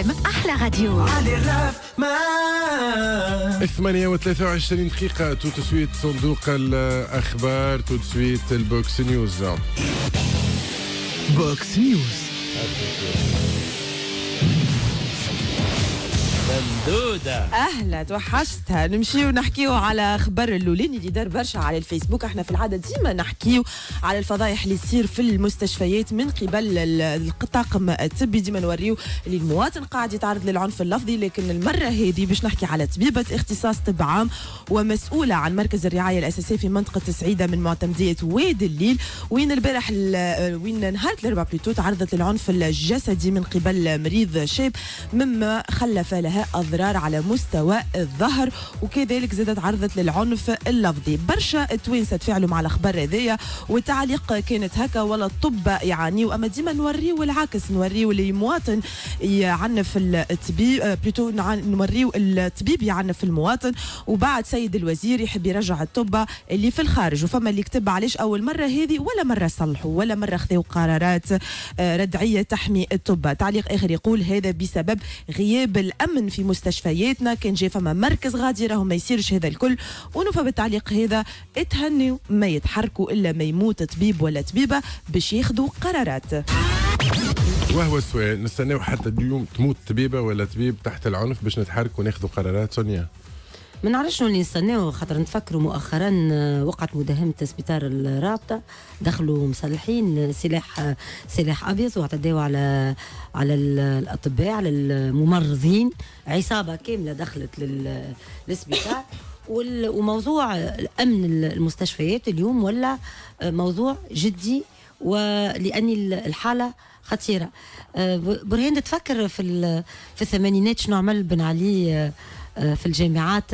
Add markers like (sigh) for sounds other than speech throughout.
ام أحلى راديو علي الرحمن 28 دقيقة. تو سويت صندوق الأخبار تو سويت ال Box News. Box News. ممدودة. أهلا توحشتها نمشيو نحكيو على أخبار اللولين اللي دار برشا على الفيسبوك. إحنا في العادة ديما نحكيو على الفضايح اللي تصير في المستشفيات من قبل ال- الطاقم الطبي. ديما نوريو اللي المواطن قاعد يتعرض للعنف اللفظي لكن المرة هذه باش نحكي على طبيبة اختصاص طب عام ومسؤولة عن مركز الرعاية الاساسيه في منطقة سعيدة من معتمدية واد الليل. وين البارح ال- وين نهار الاربعاء plutôt تعرضت للعنف الجسدي من قبل مريض شاب مما خلف لها أضرار على مستوى الظهر وكذلك زادت تعرضت للعنف اللفظي. برشا التوانسه تفاعلوا مع الأخبار هذيا والتعليق كانت هكا ولا الطب يعانيوا اما ديما نوريو العكس نوريو اللي يعنف الطبيب آه، بلوتو نع- نوريو الطبيب يعنف المواطن. وبعد سيد الوزير يحب يرجع الطب اللي في الخارج. وفما اللي كتب علاش أول مرة هذه ولا مرة صلحوا ولا مرة خذوا قرارات آه، ردعية تحمي الطب. تعليق آخر يقول هذا بسبب غياب الأمن في مستشفياتنا. كان جا فما مركز غادي راهو ما يصيرش هذا الكل. ونوفى بالتعليق هذا اتهنوا ما يتحركوا إلا ما يموت طبيب ولا طبيبة باش ياخذوا قرارات. وهو السؤال نستناو حتى اليوم تموت طبيبة ولا طبيب تحت العنف باش نتحرك وناخذوا قرارات. سونيا. ما نعرفش شنو اللي نستناو خاطر نتفكروا مؤخرا آه، وقعت مداهمة سبيطار الرابطة دخلوا مسلحين آه، سلاح آه، سلاح أبيض واعتداوا على على ال- الأطباء على الممرضين. عصابة كاملة دخلت لل- للسبيطار. وموضوع امن المستشفيات اليوم ولا موضوع جدي ولأن ال- الحالة خطيرة. برهان تفكر في في الثمانينات شنو عمل بن علي في الجامعات؟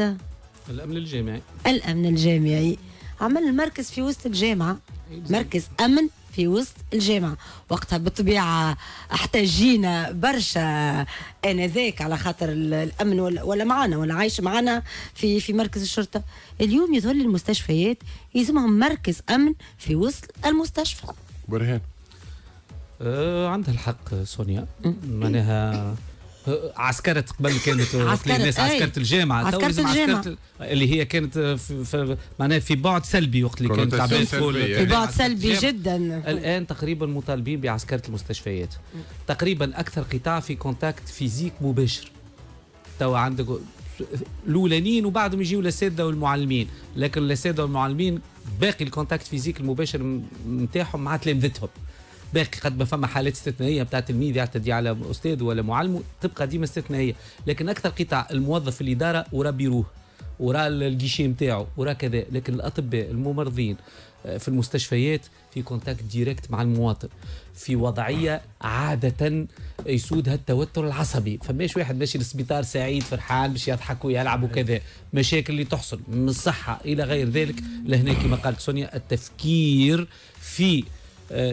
الأمن الجامعي. الأمن الجامعي. عمل مركز في وسط الجامعة. مركز أمن في وسط الجامعة. وقتها بالطبيعة احتاجينا برشا آنذاك على خاطر ال- الأمن ولا, ولا معانا ولا عايش معانا في في مركز الشرطة. اليوم يظهر لي المستشفيات يلزمهم مركز أمن في وسط المستشفى. برهان. آه عندها الحق سونيا. معناها آه، عسكرة قبل كانت (laughs) الناس. عسكرة الجامعة عسكرة الجامعة. عسكرة اللي هي كانت في, في معناها في بعد سلبي وقت اللي كانت تعبان سلبية. في بعد سلبي. جدا الآن تقريبا مطالبين بعسكرة المستشفيات تقريبا أكثر قطاع في contact physique مباشر تو عندك الأولانيين وبعدهم يجيوا الأساتذة والمعلمين لكن الأساتذة والمعلمين باقي ال contact physique المباشر نتاعهم مع تلامذتهم باقي قد ما فما حالات استثنائية بتاع تلميذ يعتدي على أستاذ ولا معلم تبقى ديما استثنائية. لكن أكثر قطاع الموظف في الاداره وراه بيروه وراه الجيشي نتاعو وراه كذا. لكن الأطباء الممرضين آه، في المستشفيات في contact direct مع المواطن في وضعية عادة يسودها التوتر العصبي. فماش واحد ماشي للسبيطار سعيد فرحان باش يضحك ويلعب وكذا مشاكل اللي تحصل من الصحة إلى غير ذلك. لهنا كما قالت سونيا التفكير في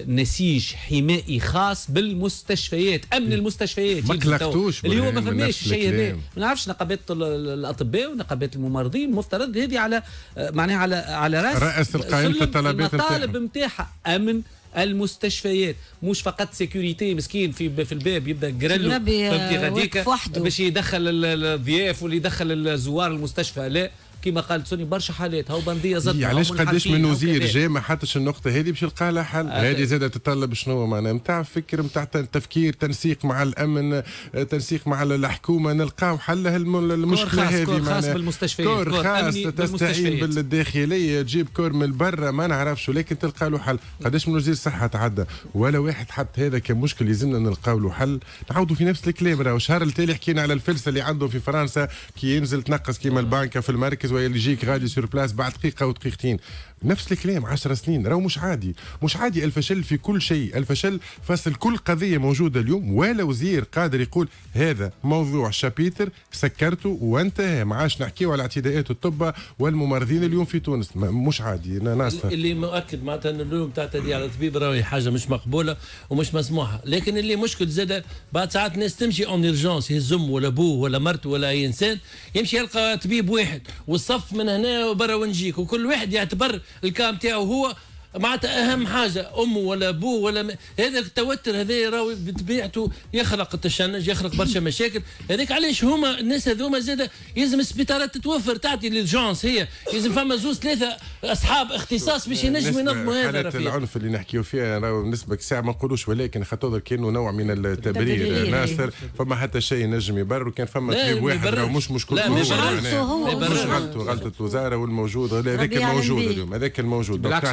نسيج حمائي خاص بالمستشفيات أمن المستشفيات ما. قلقتوش اللي هو ما فماش الشيء هذا. ما نعرفش نقابات ال- ال- الأطباء ونقابات الممرضين مفترض هذه على آه، معناها على على رأس رأس القائمة سلم الطلبات المطالب. نتاعها أمن المستشفيات مش فقط sécurité مسكين في في الباب يبدأ جرلو ربي، آه، فهمتي غاديك. باش يدخل ال- ال- الضياف واللي يدخل الزوار المستشفى لا كما قالت سوني برشا حالات. هو بندية زاد إيه، علاش قداش من وزير جا ما حطش النقطة هذه باش يلقى لها حل. هذه زادة تتطلب شنو؟ معناها نتاع فكر نتاع تفكير تنسيق مع الأمن آه، تنسيق مع الحكومة نلقاو حل الم- المشكلة خاص- هذه corps خاص. بالمستشفيات، corps خاص تستعين. بالداخلية تجيب corps من برا ما نعرفش ولكن تلقى له حل. قداش من وزير صحة تعدى؟ ولا واحد حط هذا كمشكل يلزمنا نلقاو له حل. نعاودوا في نفس الكلام راهو الشهر التالي حكينا على الفلسة اللي عنده في فرنسا كي ينزل تنقص كيما البنكة في المركز ويجيك يجيك غادي sur place بعد دقيقة ودقيقتين. نفس الكلام 10 سنين راهو مش عادي. مش عادي الفشل في كل شيء. الفشل فصل كل قضية موجودة اليوم ولا وزير قادر يقول هذا موضوع chapitre سكرته وانتهى. ما عادش نحكيو على اعتداءات الطب والممرضين اليوم في تونس. مش عادي نا- ناس. اللي مؤكد معناتها إن اليوم تعتدي على طبيب راهي حاجة مش مقبولة ومش مسموحة. لكن اللي مشكل زاد بعد ساعات ناس تمشي en urgence يهز ولا ابوه ولا مرته ولا أي إنسان يمشي يلقى طبيب واحد والصف من هنا وبرا ونجيك وكل واحد يعتبر ال cas نتاعو هو معناتها أهم حاجة أمه ولا أبوه ولا م... هذا التوتر هذا راهو بطبيعته يخلق التشنج يخلق برشا مشاكل هذاك علاش هما الناس هذوما زاد يلزم السبيطارات تتوفر تعطي للجونس هي يلزم فما زوز ثلاثة أصحاب اختصاص باش ينجموا ينظموا هذا حالات رفيق. العنف اللي نحكيو فيها راهو بالنسبة ساعة ما نقولوش ولكن خاطر كانوا نوع من التبرير التبرير. ناصر فما حتى شيء ينجم يبرر وكان فما ما واحد. راهو مش مشكلته لا، يبررش. معناها. هو- مش هو. غلطه غلطة الوزاره والموجود هذاك الموجود. اليوم هذاك الموجود بالعكس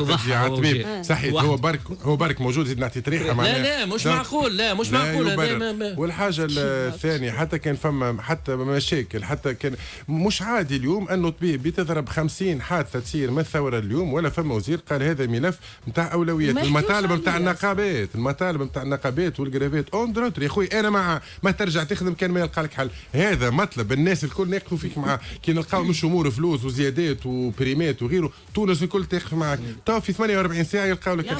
الطبيب وجه. صحيح. هو برك هو برك موجود زيد نعطي طريقة معناها. لا مش دونك- معقول لا مش لا معقول. والحاجة الثانية حتى كان فما حتى مشاكل حتى كان مش عادي اليوم انه طبيب بتضرب 50 حادثة تصير من الثورة اليوم ولا فما وزير قال هذا ملف نتاع أولويات. المطالب نتاع. النقابات المطالب نتاع النقابات والجريفات أون يا خويا أنا مع. ما ترجع تخدم كان ما يلقى لك حل. هذا مطلب الناس الكل يقفوا فيك معاه كي نلقاو مش أمور فلوس وزيادات وبريمات وغيره. تونس الكل تقف معك. تو في 48 ساعة يلقاو لك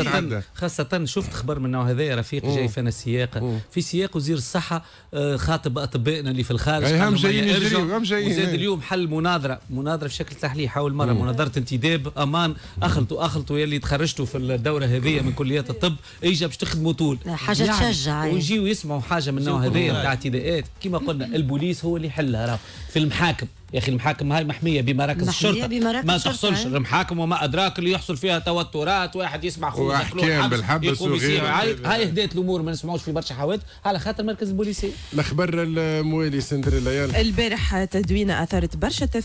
نتعدى. خاصة شفت خبر من النوع هذا يا رفيق جاي فينا السياق في سياق وزير الصحة آه، خاطب أطبائنا اللي في الخارج. قال هم جايين. هم جايين، وزاد أي. اليوم حل مناظرة. مناظرة في شكل تحليل حول مرة مناظرة انتداب أمان أخلطوا أخلطوا يلي تخرجتوا في الدورة هذه من كليات الطب. إجا باش تخدموا طول. حاجة تشجع، أي. ويجيوا يسمعوا حاجة من النوع هذايا نتاع اعتداءات. كما قلنا البوليس هو اللي يحلها راه في المحاكم. يا أخي المحاكم هاي محمية بمراكز محمية الشرطة بمراكز ما الشرطة، تحصلش. المحاكم وما أدراك اللي يحصل فيها توترات واحد يسمع خوه دخلوه الحبس، بالحبس. وغيره. هاي هاي هديت الأمور ما نسمعوش في برشا حوادث على خاطر المركز البوليسي الأخبار الموالي سندريلا يلا البارح تدوينه اثارت برشا تفاعل